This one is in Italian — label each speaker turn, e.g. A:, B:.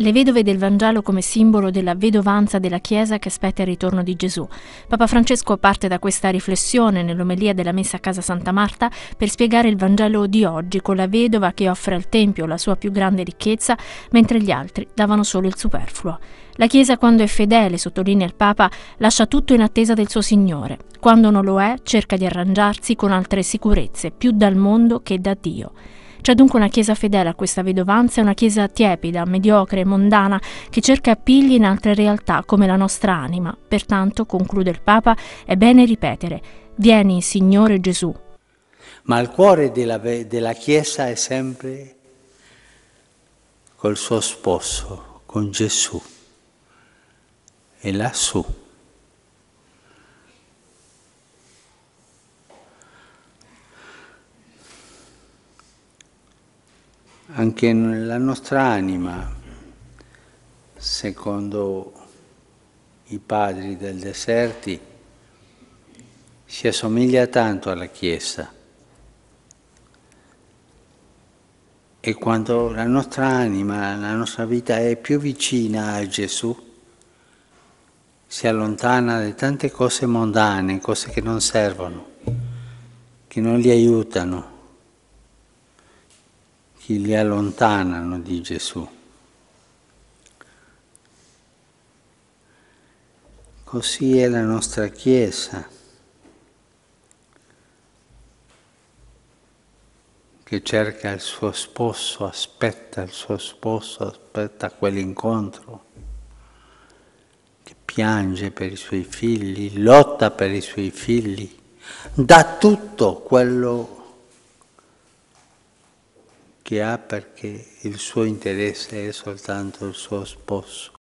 A: Le vedove del Vangelo come simbolo della vedovanza della Chiesa che aspetta il ritorno di Gesù. Papa Francesco parte da questa riflessione nell'omelia della messa a casa Santa Marta per spiegare il Vangelo di oggi con la vedova che offre al Tempio la sua più grande ricchezza, mentre gli altri davano solo il superfluo. La Chiesa, quando è fedele, sottolinea il Papa, lascia tutto in attesa del suo Signore. Quando non lo è, cerca di arrangiarsi con altre sicurezze, più dal mondo che da Dio. C'è dunque una Chiesa fedele a questa vedovanza una Chiesa tiepida, mediocre, mondana, che cerca appigli in altre realtà come la nostra anima. Pertanto, conclude il Papa, è bene ripetere, vieni Signore Gesù.
B: Ma il cuore della, della Chiesa è sempre col suo sposo, con Gesù. E lassù. Anche nella nostra anima, secondo i padri del deserti, si assomiglia tanto alla Chiesa. E quando la nostra anima, la nostra vita è più vicina a Gesù, si allontana da tante cose mondane, cose che non servono, che non li aiutano che li allontanano di Gesù. Così è la nostra Chiesa, che cerca il suo sposo, aspetta il suo sposo, aspetta quell'incontro, che piange per i suoi figli, lotta per i suoi figli, dà tutto quello che ha perché il suo interesse è soltanto il suo sposo.